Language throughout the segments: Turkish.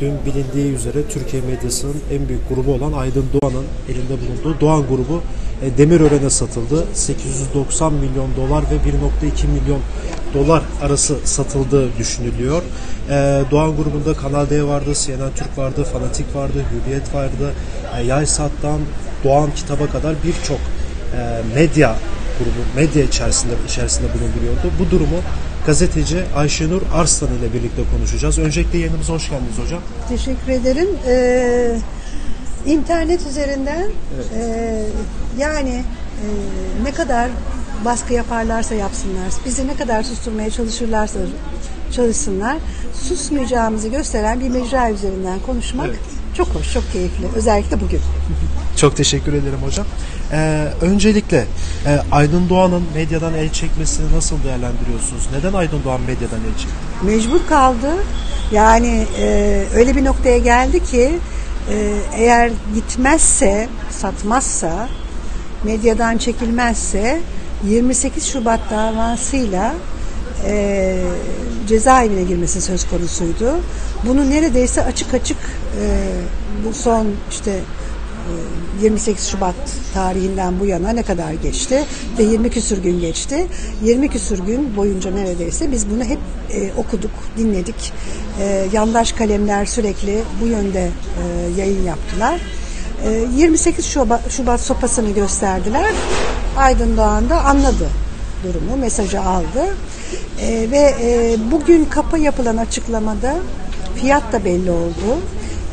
dün bilindiği üzere Türkiye medyasının en büyük grubu olan Aydın Doğan'ın elinde bulunduğu Doğan grubu e, Demirören'e satıldı. 890 milyon dolar ve 1.2 milyon dolar arası satıldığı düşünülüyor. E, Doğan grubunda Kanal D vardı, CNN Türk vardı, Fanatik vardı, Hürriyet vardı, e, Yaysat'tan Doğan Kitap'a kadar birçok medya grubu, medya içerisinde içerisinde bulunduruyordu. Bu durumu gazeteci Ayşenur Arslan ile birlikte konuşacağız. Öncelikle yayınımıza hoş geldiniz hocam. Teşekkür ederim. Ee, internet üzerinden e, yani e, ne kadar baskı yaparlarsa yapsınlar, bizi ne kadar susturmaya çalışırlarsa çalışsınlar, susmayacağımızı gösteren bir mecra üzerinden konuşmak Evet. Çok hoş, çok keyifli. Özellikle bugün. Çok teşekkür ederim hocam. Ee, öncelikle e, Aydın Doğan'ın medyadan el çekmesini nasıl değerlendiriyorsunuz? Neden Aydın Doğan medyadan el çekti? Mecbur kaldı. Yani e, öyle bir noktaya geldi ki e, eğer gitmezse, satmazsa, medyadan çekilmezse 28 Şubat davasıyla e, cezaevine girmesi söz konusuydu. Bunu neredeyse açık açık e, bu son işte e, 28 Şubat tarihinden bu yana ne kadar geçti ve 20 küsür gün geçti. 20 küsür gün boyunca neredeyse biz bunu hep e, okuduk, dinledik. E, yandaş kalemler sürekli bu yönde e, yayın yaptılar. E, 28 Şubat, Şubat sopasını gösterdiler. Aydın Doğan da anladı durumu, mesajı aldı. E, ve e, bugün kapa yapılan açıklamada fiyat da belli oldu.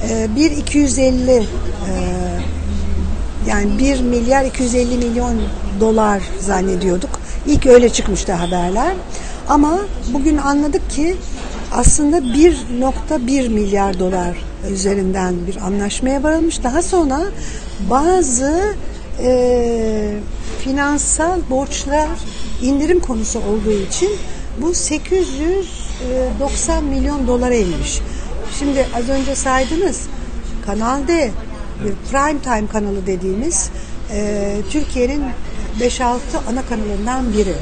E, 1.250 e, yani 1 milyar 250 milyon dolar zannediyorduk. İlk öyle çıkmıştı haberler. Ama bugün anladık ki aslında 1.1 milyar dolar üzerinden bir anlaşmaya varılmış. Daha sonra bazı e, finansal borçlar indirim konusu olduğu için bu 890 milyon dolara inmiş. Şimdi az önce saydınız Kanal D bir prime time kanalı dediğimiz e, Türkiye'nin 5-6 ana kanalından biri.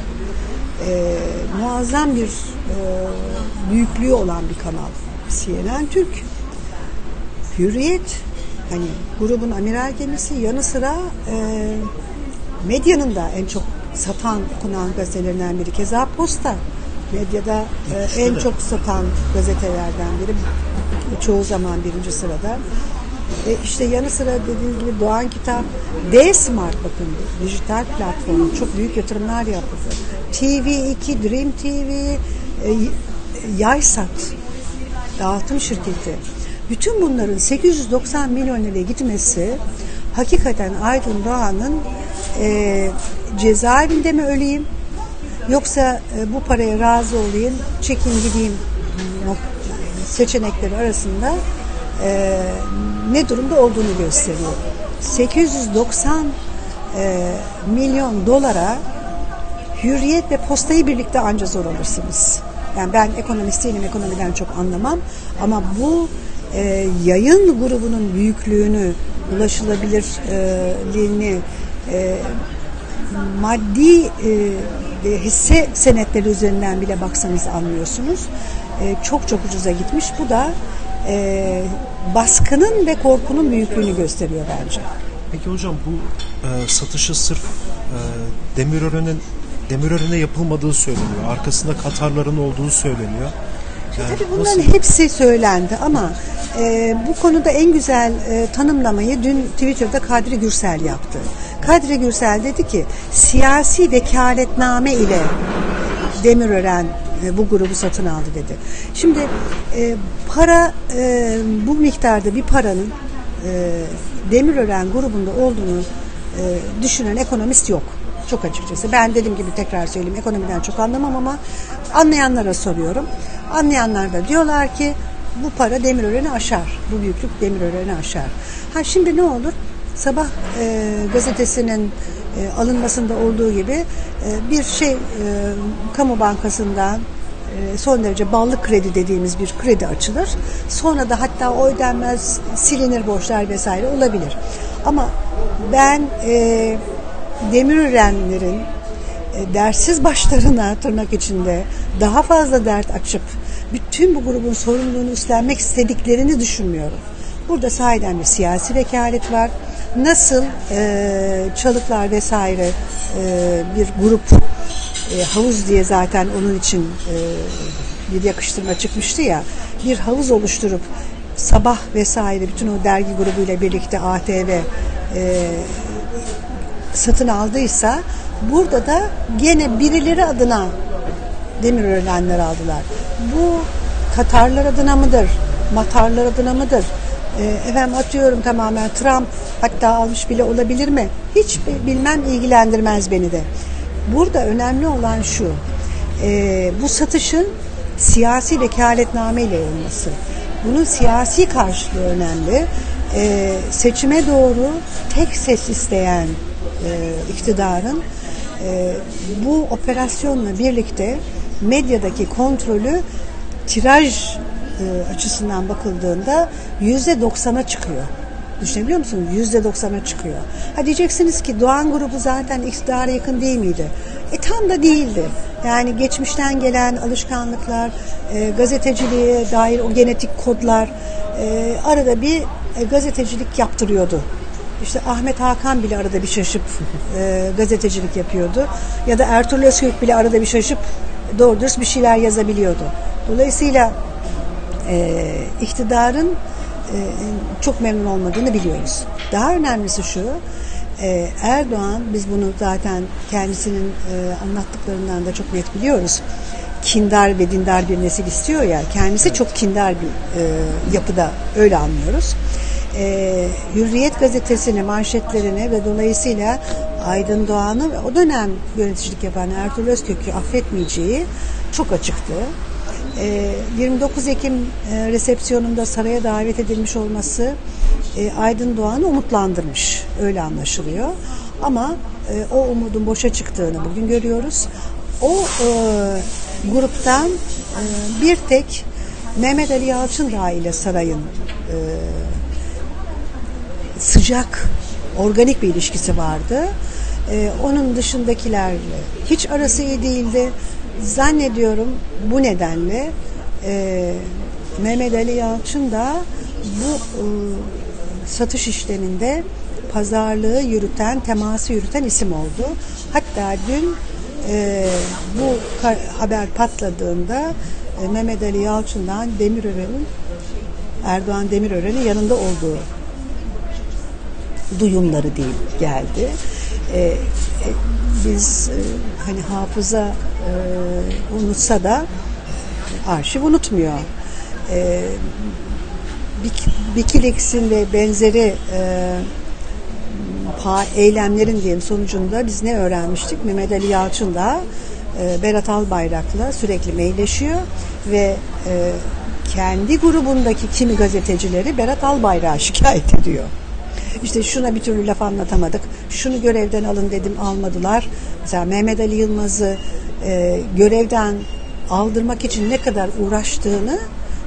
E, muazzam bir e, büyüklüğü olan bir kanal. CNN Türk, Hürriyet, hani grubun amiral gemisi yanı sıra e, medyanın da en çok satan okunan gazetelerinden biri. Keza Posta medyada e, en çok satan gazetelerden biri. Çoğu zaman birinci sırada. E işte yanı sıra dediğim gibi Doğan Kitap, D-Smart bakın dijital platform çok büyük yatırımlar yapıldı. TV2, Dream TV, e, Yaysat, dağıtım şirketi. Bütün bunların 890 milyon liraya gitmesi hakikaten Aydın Doğan'ın e, cezaevinde mi öleyim yoksa e, bu paraya razı olayım, çekin gideyim nok- seçenekleri arasında e, ne durumda olduğunu gösteriyor. 890 e, milyon dolara hürriyet ve postayı birlikte anca zor alırsınız. Yani ben ekonomist değilim, ekonomiden çok anlamam ama bu e, yayın grubunun büyüklüğünü, ulaşılabilirliğini, e, maddi e, hisse senetleri üzerinden bile baksanız anlıyorsunuz. E, çok çok ucuza gitmiş. Bu da e, baskının ve korkunun büyüklüğünü gösteriyor bence. Peki hocam bu e, satışı sırf e, Demirören'in Demirören'e yapılmadığı söyleniyor. Arkasında Katarların olduğu söyleniyor. Yani Tabii bunların nasıl- hepsi söylendi ama e, bu konuda en güzel e, tanımlamayı dün Twitter'da Kadri Gürsel yaptı. Kadri Gürsel dedi ki siyasi vekaletname ile Demirören e, bu grubu satın aldı dedi. Şimdi e, para e, bu miktarda bir paranın e, Demirören grubunda olduğunu e, düşünen ekonomist yok. Çok açıkçası. Ben dediğim gibi tekrar söyleyeyim ekonomiden çok anlamam ama anlayanlara soruyorum. Anlayanlar da diyorlar ki bu para Demirören'i aşar. Bu büyüklük Demirören'i aşar. Ha şimdi ne olur? Sabah e, gazetesinin e, alınmasında olduğu gibi e, bir şey e, kamu bankasından e, son derece ballı kredi dediğimiz bir kredi açılır. Sonra da hatta o ödenmez silinir borçlar vesaire olabilir. Ama ben e, Demirörenlerin e, dersiz başlarına tırnak içinde daha fazla dert açıp bütün bu grubun sorumluluğunu üstlenmek istediklerini düşünmüyorum. Burada sahiden bir siyasi vekalet var. Nasıl e, çalıklar vesaire e, bir grup e, havuz diye zaten onun için e, bir yakıştırma çıkmıştı ya bir havuz oluşturup sabah vesaire bütün o dergi grubuyla birlikte ATV e, satın aldıysa burada da gene birileri adına demir öğrenler aldılar. Bu Katarlar adına mıdır? Matarlar adına mıdır? E, efendim atıyorum tamamen Trump hatta almış bile olabilir mi? Hiç bilmem ilgilendirmez beni de. Burada önemli olan şu. E, bu satışın siyasi vekaletname ile olması. Bunun siyasi karşılığı önemli. E, seçime doğru tek ses isteyen iktidarın e, bu operasyonla birlikte medyadaki kontrolü tiraj e, açısından bakıldığında yüzde doksana çıkıyor. Düşünebiliyor musunuz? Yüzde doksana çıkıyor. Ha diyeceksiniz ki Doğan grubu zaten iktidara yakın değil miydi? E tam da değildi. Yani geçmişten gelen alışkanlıklar, e, gazeteciliğe dair o genetik kodlar e, arada bir e, gazetecilik yaptırıyordu. İşte Ahmet Hakan bile arada bir şaşıp e, gazetecilik yapıyordu. Ya da Ertuğrul Özkök bile arada bir şaşıp doğru dürüst bir şeyler yazabiliyordu. Dolayısıyla e, iktidarın e, çok memnun olmadığını biliyoruz. Daha önemlisi şu, e, Erdoğan, biz bunu zaten kendisinin e, anlattıklarından da çok net biliyoruz. Kindar ve dindar bir nesil istiyor ya, kendisi çok kindar bir e, yapıda öyle anlıyoruz. E, Hürriyet gazetesini, manşetlerini ve dolayısıyla Aydın Doğan'ı ve o dönem yöneticilik yapan Ertuğrul Özkök'ü affetmeyeceği çok açıktı. 29 Ekim resepsiyonunda saraya davet edilmiş olması Aydın Doğan'ı umutlandırmış. Öyle anlaşılıyor. Ama o umudun boşa çıktığını bugün görüyoruz. O gruptan bir tek Mehmet Ali Yalçın da ile sarayın sıcak, organik bir ilişkisi vardı. Onun dışındakilerle hiç arası iyi değildi. Zannediyorum bu nedenle e, Mehmet Ali Yalçın da bu e, satış işleminde pazarlığı yürüten, teması yürüten isim oldu. Hatta dün e, bu haber patladığında e, Mehmet Ali Yalçın'dan Demirören'in Erdoğan Demirören'in yanında olduğu duyumları değil geldi. E, e, biz e, hani hafıza e, unutsa da arşiv unutmuyor. E, Wikileaks'in ve benzeri e, eylemlerin diyeyim sonucunda biz ne öğrenmiştik? Mehmet Ali Yalçın da e, Berat Albayrak'la sürekli mailleşiyor ve e, kendi grubundaki kimi gazetecileri Berat Albayrak'a şikayet ediyor. İşte şuna bir türlü laf anlatamadık. Şunu görevden alın dedim almadılar. Mesela Mehmet Ali Yılmaz'ı e, görevden aldırmak için ne kadar uğraştığını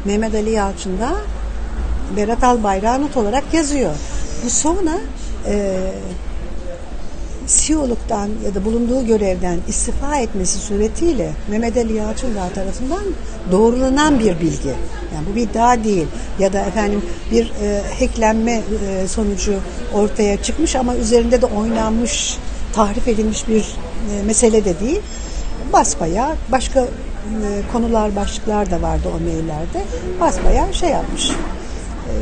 Mehmet Ali Yalçın da Berat Albayrak not olarak yazıyor. Bu sonra e, CEO'luktan ya da bulunduğu görevden istifa etmesi suretiyle Mehmet Ali Yalçınlar tarafından doğrulanan bir bilgi. Yani bu bir iddia değil. Ya da efendim bir e, hacklenme e, sonucu ortaya çıkmış ama üzerinde de oynanmış, tahrif edilmiş bir e, mesele de değil. Basbaya başka e, konular, başlıklar da vardı o maillerde. Basbaya şey yapmış, e,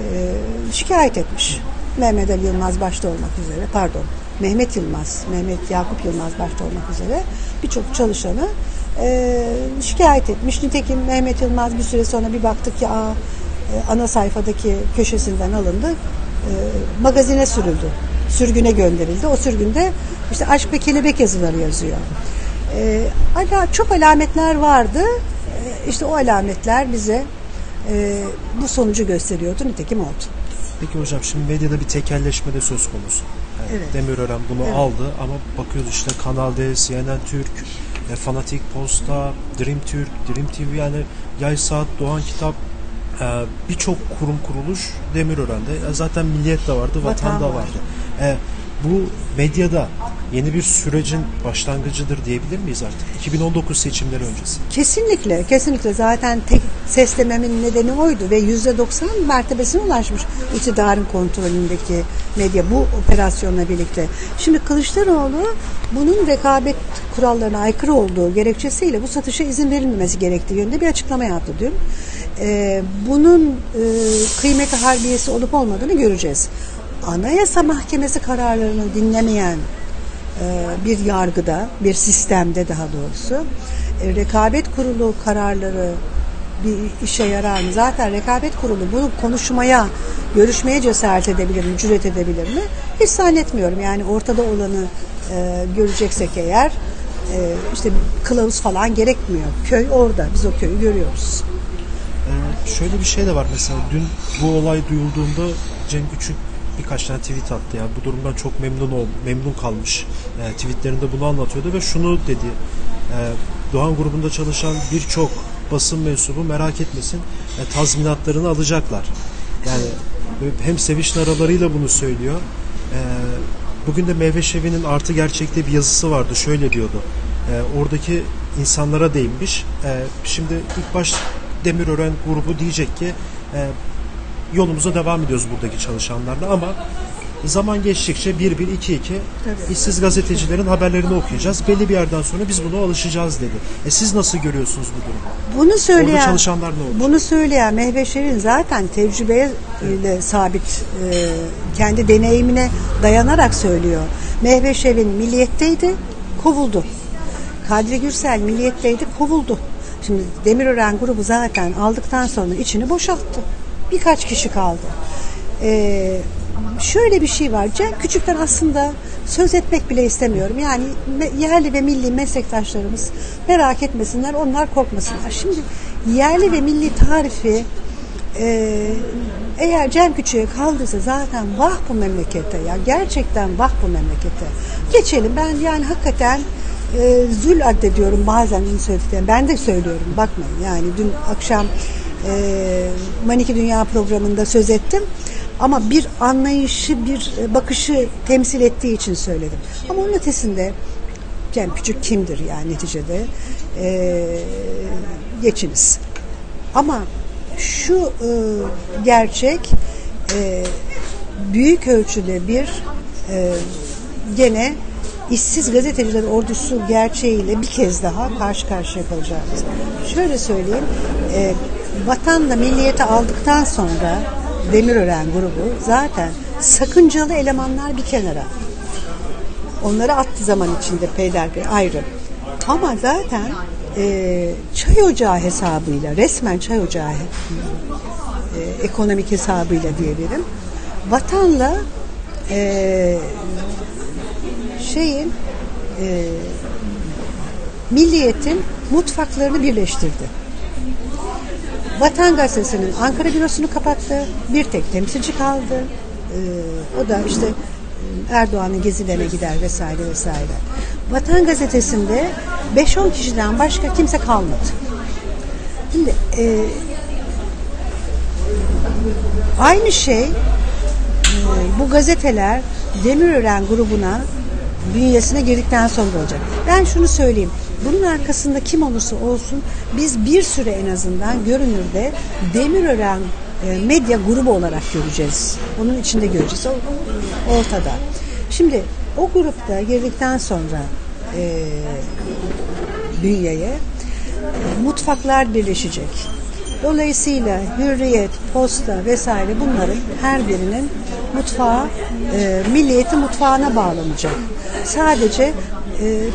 şikayet etmiş. Mehmet Ali Yılmaz başta olmak üzere, pardon Mehmet Yılmaz, Mehmet Yakup Yılmaz başta olmak üzere birçok çalışanı e, şikayet etmiş. Nitekim Mehmet Yılmaz bir süre sonra bir baktık ki aa, e, ana sayfadaki köşesinden alındı. E, magazine sürüldü. Sürgüne gönderildi. O sürgünde işte aşk ve kelebek yazıları yazıyor. E, ala, çok alametler vardı. E, işte o alametler bize e, bu sonucu gösteriyordu. Nitekim oldu. Peki hocam şimdi medyada bir tekelleşme de söz konusu. Yani Evet. Demirören bunu Evet. aldı ama bakıyoruz işte Kanal D, CNN Türk, e, Fanatik Posta, Dream Türk, Dream TV yani Yay Saat, Doğan Kitap e, birçok kurum kuruluş Demirören'de. E, zaten Milliyet de vardı, Vatan, Vatan da var. vardı. E, bu medyada yeni bir sürecin başlangıcıdır diyebilir miyiz artık? 2019 seçimleri öncesi. Kesinlikle, kesinlikle zaten tek seslememin nedeni oydu ve yüzde 90 mertebesine ulaşmış iktidarın kontrolündeki medya bu operasyonla birlikte. Şimdi Kılıçdaroğlu bunun rekabet kurallarına aykırı olduğu gerekçesiyle bu satışa izin verilmemesi gerektiği yönünde bir açıklama yaptı dün. Ee, bunun e, kıymeti harbiyesi olup olmadığını göreceğiz. Anayasa Mahkemesi kararlarını dinlemeyen e, bir yargıda, bir sistemde daha doğrusu e, rekabet kurulu kararları bir işe yarar mı? Zaten rekabet kurulu bunu konuşmaya, görüşmeye cesaret edebilir mi, cüret edebilir mi? Hiç zannetmiyorum. Yani ortada olanı e, göreceksek eğer e, işte kılavuz falan gerekmiyor. Köy orada. Biz o köyü görüyoruz. Ee, şöyle bir şey de var mesela dün bu olay duyulduğunda Cem Küçük birkaç tane tweet attı ya. Bu durumdan çok memnun ol, memnun kalmış. E, tweetlerinde bunu anlatıyordu ve şunu dedi. E, Doğan grubunda çalışan birçok basın mensubu merak etmesin e, tazminatlarını alacaklar. Yani hem Sevinç aralarıyla bunu söylüyor. E, bugün de Meyve Şevi'nin artı gerçekte bir yazısı vardı. Şöyle diyordu. E, oradaki insanlara değinmiş. E, şimdi ilk baş Demirören grubu diyecek ki e, yolumuza devam ediyoruz buradaki çalışanlarla ama zaman geçtikçe 1-1, 2-2 işsiz gazetecilerin haberlerini okuyacağız. Belli bir yerden sonra biz buna alışacağız dedi. E siz nasıl görüyorsunuz bu durumu? Bunu Orada söyleyen çalışanlar ne olacak? Bunu söyleyen Mehve Şevin zaten tecrübeye ile sabit e, kendi deneyimine dayanarak söylüyor. Mehve Şevin milliyetteydi, kovuldu. Kadri Gürsel milliyetteydi, kovuldu. Şimdi Demirören grubu zaten aldıktan sonra içini boşalttı. Birkaç kişi kaldı. Ee, şöyle bir şey var. Cem Küçük'ten aslında söz etmek bile istemiyorum. Yani yerli ve milli meslektaşlarımız merak etmesinler, onlar korkmasınlar. Şimdi yerli ve milli tarifi e, eğer Cem Küçük'e kaldıysa zaten vah bu memlekete ya. Gerçekten vah bu memlekete. Geçelim. Ben yani hakikaten e, zül addediyorum bazen bunu söylediklerim. Ben de söylüyorum bakmayın. Yani dün akşam e, Maniki Dünya programında söz ettim. Ama bir anlayışı, bir e, bakışı temsil ettiği için söyledim. Ama onun ötesinde Cem Küçük kimdir yani neticede? E, geçiniz. Ama şu e, gerçek e, büyük ölçüde bir e, gene işsiz gazeteciler ordusu gerçeğiyle bir kez daha karşı karşıya kalacağız. Şöyle söyleyeyim, e, vatanla milliyeti aldıktan sonra Demirören grubu zaten sakıncalı elemanlar bir kenara. Onları attı zaman içinde peyderpey ayrı. Ama zaten e, çay ocağı hesabıyla, resmen çay ocağı e, ekonomik hesabıyla diyebilirim. Vatanla e, şeyin e, milliyetin mutfaklarını birleştirdi. Vatan Gazetesi'nin Ankara bürosunu kapattı. Bir tek temsilci kaldı. Ee, o da işte Erdoğan'ın gezilerine gider vesaire vesaire. Vatan Gazetesi'nde 5-10 kişiden başka kimse kalmadı. Şimdi e, aynı şey e, bu gazeteler Demirören grubuna bünyesine girdikten sonra olacak. Ben şunu söyleyeyim. Bunun arkasında kim olursa olsun biz bir süre en azından görünürde Demirören e, medya grubu olarak göreceğiz. Onun içinde göreceğiz. Ortada. Şimdi o grupta girdikten sonra e, bünyeye e, mutfaklar birleşecek. Dolayısıyla hürriyet, posta vesaire bunların her birinin mutfağı, e, milliyeti mutfağına bağlanacak. Sadece e,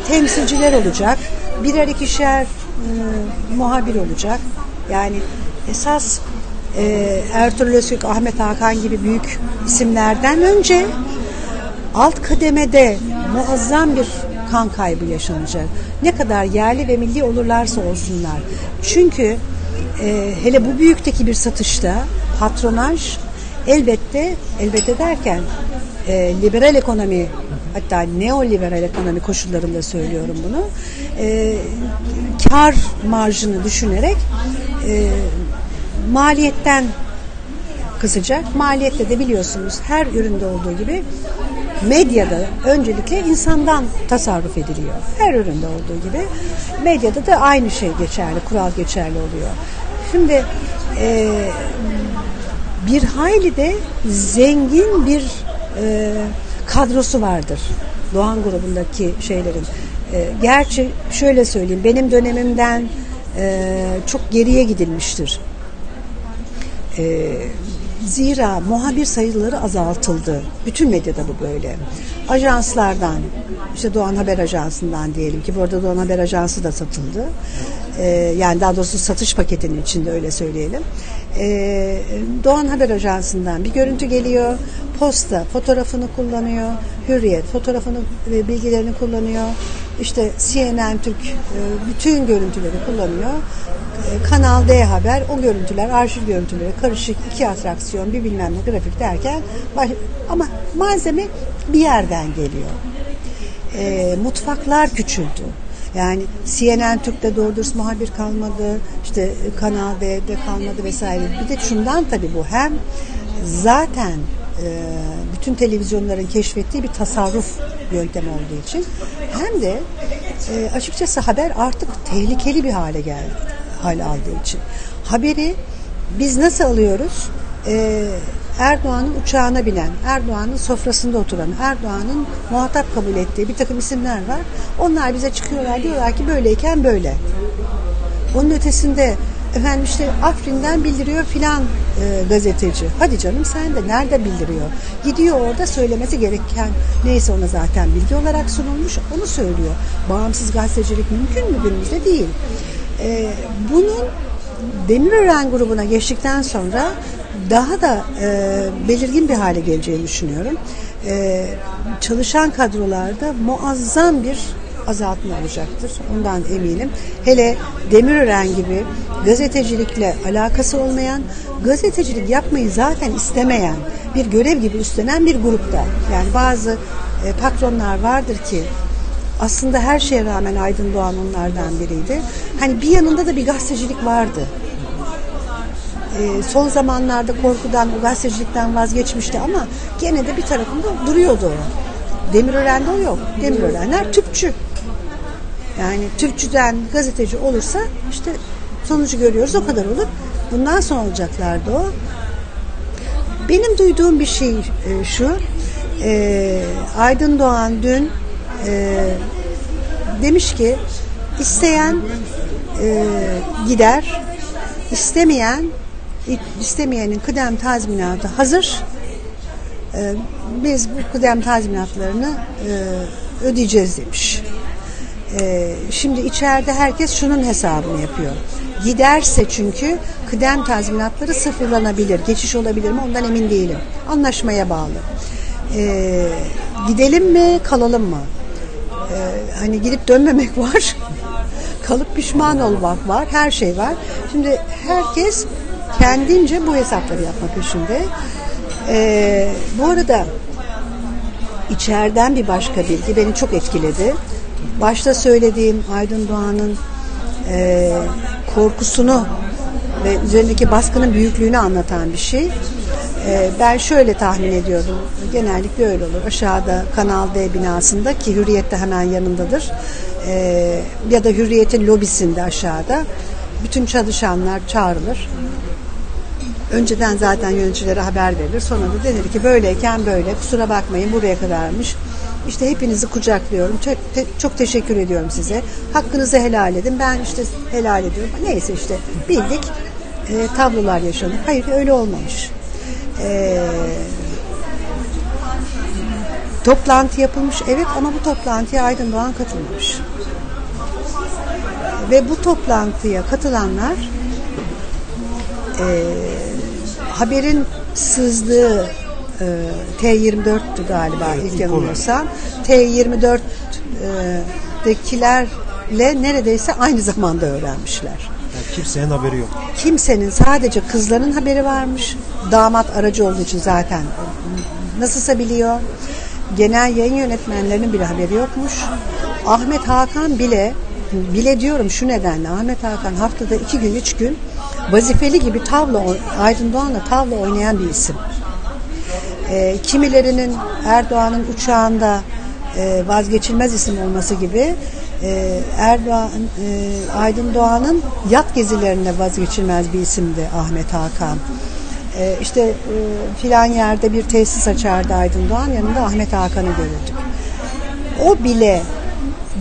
temsilciler olacak, birer ikişer e, muhabir olacak. Yani esas e, Ertuğrul Özkök, Ahmet Hakan gibi büyük isimlerden önce alt kademede muazzam bir kan kaybı yaşanacak. Ne kadar yerli ve milli olurlarsa olsunlar. Çünkü e, hele bu büyükteki bir satışta patronaj elbette elbette derken e, liberal ekonomi hatta neoliberal ekonomi koşullarında söylüyorum bunu e, kar marjını düşünerek e, maliyetten kısacak. Maliyette de biliyorsunuz her üründe olduğu gibi medyada öncelikle insandan tasarruf ediliyor. Her üründe olduğu gibi medyada da aynı şey geçerli, kural geçerli oluyor. Şimdi e, bir hayli de zengin bir e, kadrosu vardır. Doğan grubundaki şeylerin. E, gerçi şöyle söyleyeyim, benim dönemimden e, çok geriye gidilmiştir. E, zira muhabir sayıları azaltıldı. Bütün medyada bu böyle. Ajanslardan, işte Doğan Haber Ajansı'ndan diyelim ki, burada Doğan Haber Ajansı da satıldı. E, yani daha doğrusu satış paketinin içinde öyle söyleyelim. E, Doğan Haber Ajansı'ndan bir görüntü geliyor. Posta fotoğrafını kullanıyor. Hürriyet fotoğrafını ve bilgilerini kullanıyor. İşte CNN Türk e, bütün görüntüleri kullanıyor. Kanal D Haber o görüntüler, arşiv görüntüleri karışık iki atraksiyon bir bilmem ne grafik derken baş- ama malzeme bir yerden geliyor. E, mutfaklar küçüldü. Yani CNN Türk'te doğru dürüst muhabir kalmadı, işte Kanal D'de kalmadı vesaire. Bir de şundan tabii bu hem zaten e, bütün televizyonların keşfettiği bir tasarruf yöntemi olduğu için hem de e, açıkçası haber artık tehlikeli bir hale geldi hale aldığı için. Haberi biz nasıl alıyoruz? E, Erdoğan'ın uçağına binen, Erdoğan'ın sofrasında oturan, Erdoğan'ın muhatap kabul ettiği bir takım isimler var. Onlar bize çıkıyorlar diyorlar ki böyleyken böyle. Onun ötesinde efendim işte Afrin'den bildiriyor filan e, gazeteci. Hadi canım sen de nerede bildiriyor? Gidiyor orada söylemesi gereken neyse ona zaten bilgi olarak sunulmuş onu söylüyor. Bağımsız gazetecilik mümkün mü günümüzde? Değil. E, bunun Demirören grubuna geçtikten sonra daha da e, belirgin bir hale geleceğini düşünüyorum. E, çalışan kadrolarda muazzam bir azaltma olacaktır. Ondan eminim. Hele Demirören gibi gazetecilikle alakası olmayan, gazetecilik yapmayı zaten istemeyen, bir görev gibi üstlenen bir grupta. Yani bazı e, patronlar vardır ki aslında her şeye rağmen Aydın Doğan onlardan biriydi. Hani bir yanında da bir gazetecilik vardı. Ee, son zamanlarda korkudan, o gazetecilikten vazgeçmişti ama gene de bir tarafında duruyordu o. Demirören'de o yok. Demirörenler tüpçü. Yani tüpçüden gazeteci olursa işte sonucu görüyoruz o kadar olur. Bundan sonra olacaklardı o. Benim duyduğum bir şey e, şu. E, Aydın Doğan dün e, demiş ki isteyen e, gider, istemeyen istemeyenin kıdem tazminatı hazır. E, biz bu kıdem tazminatlarını e, ödeyeceğiz demiş. E, şimdi içeride herkes şunun hesabını yapıyor. Giderse çünkü kıdem tazminatları sıfırlanabilir. Geçiş olabilir mi ondan emin değilim. Anlaşmaya bağlı. E, gidelim mi kalalım mı? E, hani gidip dönmemek var. Kalıp pişman olmak var. Her şey var. Şimdi herkes kendince bu hesapları yapmak peşinde. E, bu arada içeriden bir başka bilgi beni çok etkiledi. Başta söylediğim Aydın Doğan'ın e, korkusunu ve üzerindeki baskının büyüklüğünü anlatan bir şey. E, ben şöyle tahmin ediyordum. Genellikle öyle olur. Aşağıda Kanal D binasında ki Hürriyet de hemen yanındadır. E, ya da Hürriyet'in lobisinde aşağıda. Bütün çalışanlar çağrılır. Önceden zaten yöneticilere haber verilir. Sonra da denir ki böyleyken böyle kusura bakmayın buraya kadarmış. İşte hepinizi kucaklıyorum. Çok, te- çok teşekkür ediyorum size. Hakkınızı helal edin. Ben işte helal ediyorum. Neyse işte bildik. E, tablolar yaşanır. Hayır öyle olmamış. E, toplantı yapılmış. Evet ama bu toplantıya Aydın Doğan katılmamış. Ve bu toplantıya katılanlar e, haberin sızdığı e, T24'tü galiba ilk yanılmıyorsam. T24'dekilerle neredeyse aynı zamanda öğrenmişler. Kimsenin haberi yok. Kimsenin sadece kızların haberi varmış. Damat aracı olduğu için zaten nasılsa biliyor. Genel yayın yönetmenlerinin bile haberi yokmuş. Ahmet Hakan bile bile diyorum şu nedenle Ahmet Hakan haftada iki gün üç gün vazifeli gibi tavla Aydın Doğan'la tavla oynayan bir isim. E, kimilerinin Erdoğan'ın uçağında e, vazgeçilmez isim olması gibi e, Erdoğan, e, Aydın Doğan'ın yat gezilerinde vazgeçilmez bir isimdi Ahmet Hakan. E, işte e, filan yerde bir tesis açardı Aydın Doğan yanında Ahmet Hakan'ı görürdük. O bile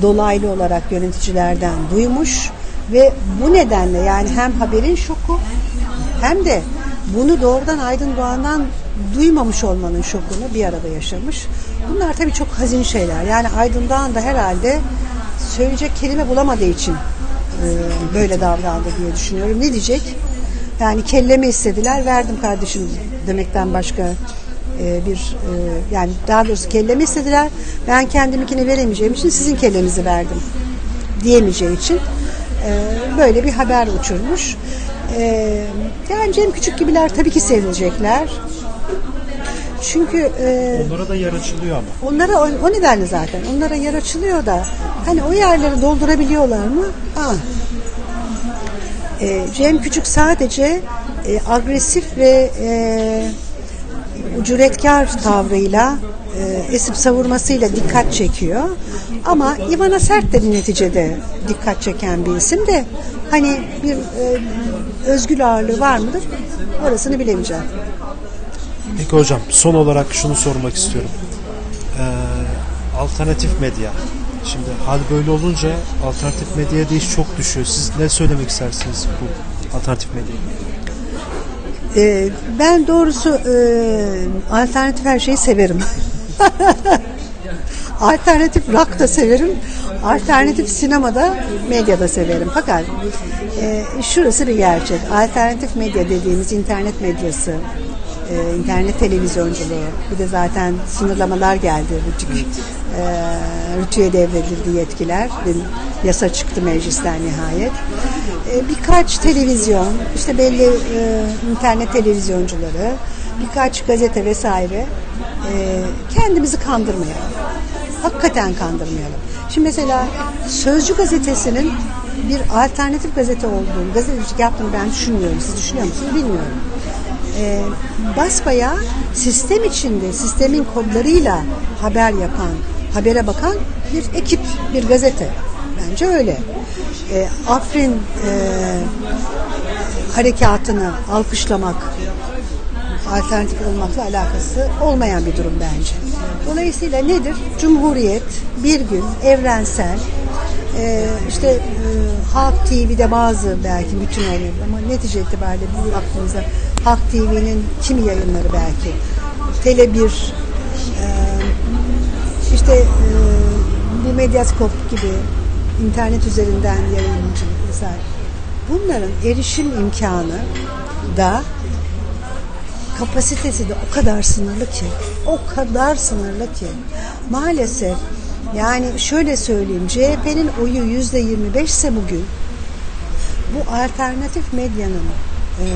dolaylı olarak yöneticilerden duymuş ve bu nedenle yani hem haberin şoku hem de bunu doğrudan Aydın Doğan'dan duymamış olmanın şokunu bir arada yaşamış. Bunlar tabii çok hazin şeyler. Yani Aydın Doğan da herhalde söyleyecek kelime bulamadığı için e, böyle davrandı diye düşünüyorum. Ne diyecek? Yani kelleme istediler, verdim kardeşim demekten başka e, bir e, yani daha doğrusu kellemi istediler. Ben kendimikini veremeyeceğim için sizin kellenizi verdim diyemeyeceği için e, böyle bir haber uçurmuş. E, yani Cem Küçük gibiler tabii ki sevilecekler. Çünkü e, Onlara da yer açılıyor ama. onlara o, o nedenle zaten onlara yer açılıyor da hani o yerleri doldurabiliyorlar mı? Ha. E, Cem Küçük sadece e, agresif ve e, cüretkar tavrıyla e, esip savurmasıyla dikkat çekiyor. Ama Ivana Sert de neticede dikkat çeken bir isim de hani bir e, özgül ağırlığı var mıdır? Orasını bilemeyeceğim. Peki hocam son olarak şunu sormak istiyorum. Ee, alternatif medya. Şimdi hal böyle olunca alternatif medyaya da çok düşüyor. Siz ne söylemek istersiniz bu alternatif medyaya? Ee, ben doğrusu e, alternatif her şeyi severim. alternatif rock da severim. Alternatif sinemada, medyada severim. Fakat e, şurası bir gerçek. Alternatif medya dediğimiz internet medyası, e, internet televizyonculuğu, bir de zaten sınırlamalar geldi. Rütük, e, Rütü'ye devredildi yetkiler. Bir yasa çıktı meclisten nihayet. E, birkaç televizyon, işte belli e, internet televizyoncuları, birkaç gazete vesaire e, kendimizi kandırmayalım. Hakikaten kandırmayalım. Şimdi mesela Sözcü gazetesinin bir alternatif gazete olduğunu, gazetecilik yaptığını ben düşünmüyorum. Siz düşünüyor musunuz bilmiyorum e, basbaya sistem içinde, sistemin kodlarıyla haber yapan, habere bakan bir ekip, bir gazete. Bence öyle. E, Afrin e, harekatını alkışlamak alternatif olmakla alakası olmayan bir durum bence. Dolayısıyla nedir? Cumhuriyet, bir gün, evrensel, e, işte e, Halk TV'de bazı belki bütün olabilir ama netice itibariyle bizim aklımıza Halk TV'nin kimi yayınları belki? Tele 1 e, işte e, bu Medyaskop gibi internet üzerinden yayıncılık vesaire. Bunların erişim imkanı da kapasitesi de o kadar sınırlı ki o kadar sınırlı ki. Maalesef yani şöyle söyleyeyim CHP'nin oyu yüzde 25 ise bugün bu alternatif medyanın e,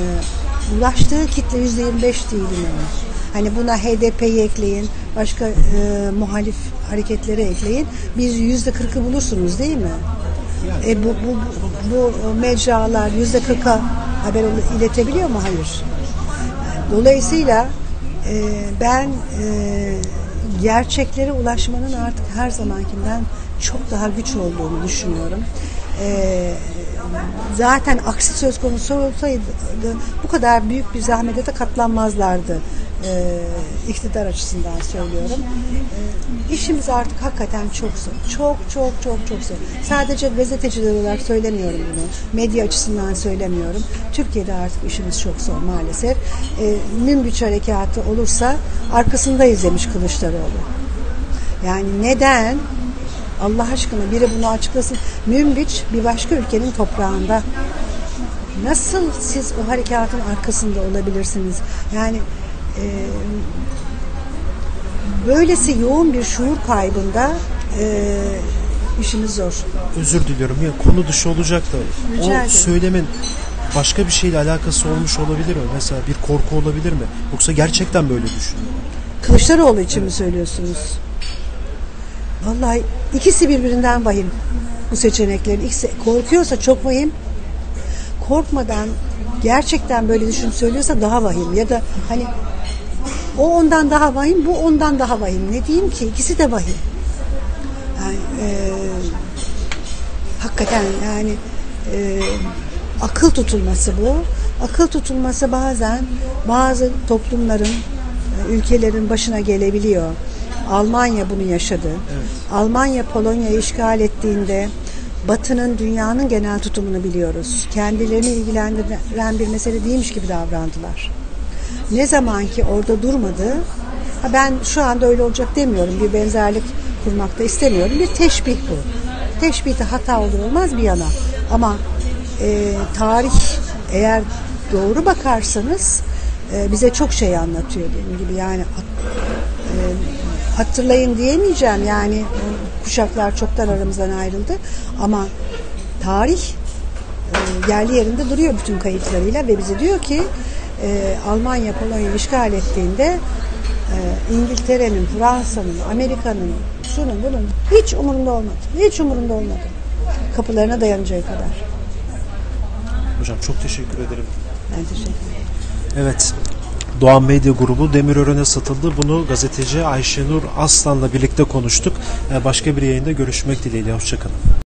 ulaştığı kitle yüzde 25 değil inanın. Hani buna HDP'yi ekleyin, başka e, muhalif hareketleri ekleyin. Bir yüzde 40'ı bulursunuz değil mi? E, bu, bu, bu mecralar yüzde 40'a haber iletebiliyor mu? Hayır. Dolayısıyla e, ben e, gerçeklere ulaşmanın artık her zamankinden çok daha güç olduğunu düşünüyorum. Ee, zaten aksi söz konusu olsaydı bu kadar büyük bir zahmete de katlanmazlardı. Ee, iktidar açısından söylüyorum. Ee, işimiz artık hakikaten çok zor. Çok çok çok çok zor. Sadece gazeteciler olarak söylemiyorum bunu. Medya açısından söylemiyorum. Türkiye'de artık işimiz çok zor maalesef. Ee, Münbiç harekatı olursa arkasındayız demiş Kılıçdaroğlu. Yani neden? Allah aşkına biri bunu açıklasın. Münbiç bir başka ülkenin toprağında. Nasıl siz o harekatın arkasında olabilirsiniz? Yani e, böylesi yoğun bir şuur kaybında e, işimiz zor. Özür diliyorum ya konu dışı olacak da Rica o ederim. söylemin başka bir şeyle alakası olmuş olabilir mi? Mesela bir korku olabilir mi? Yoksa gerçekten böyle düşünüyor. Kılıçdaroğlu için mi söylüyorsunuz? Vallahi ikisi birbirinden vahim bu seçeneklerin. İkisi korkuyorsa çok vahim. Korkmadan gerçekten böyle düşünüp söylüyorsa daha vahim. Ya da hani O ondan daha vahim, bu ondan daha vahim. Ne diyeyim ki? İkisi de vahim. Yani, e, hakikaten yani e, akıl tutulması bu. Akıl tutulması bazen bazı toplumların, e, ülkelerin başına gelebiliyor. Almanya bunu yaşadı. Almanya Polonya'yı işgal ettiğinde Batı'nın dünyanın genel tutumunu biliyoruz. Kendilerini ilgilendiren bir mesele değilmiş gibi davrandılar. Ne zaman ki orada durmadı, ha ben şu anda öyle olacak demiyorum, bir benzerlik kurmak da istemiyorum. Bir teşbih bu. Teşbihte hata olur olmaz bir yana. Ama e, tarih eğer doğru bakarsanız e, bize çok şey anlatıyor dediğim gibi yani hatırlayın diyemeyeceğim yani kuşaklar çoktan aramızdan ayrıldı ama tarih e, yerli yerinde duruyor bütün kayıtlarıyla ve bize diyor ki e, Almanya Polonya'yı işgal ettiğinde e, İngiltere'nin, Fransa'nın, Amerika'nın şunun bunun hiç umurunda olmadı. Hiç umurunda olmadı. Kapılarına dayanıncaya kadar. Hocam çok teşekkür ederim. Ben teşekkür ederim. Evet. Doğan Medya Grubu Demirören'e satıldı. Bunu gazeteci Ayşenur Aslan'la birlikte konuştuk. Ee, Başka bir yayında görüşmek dileğiyle. Hoşçakalın.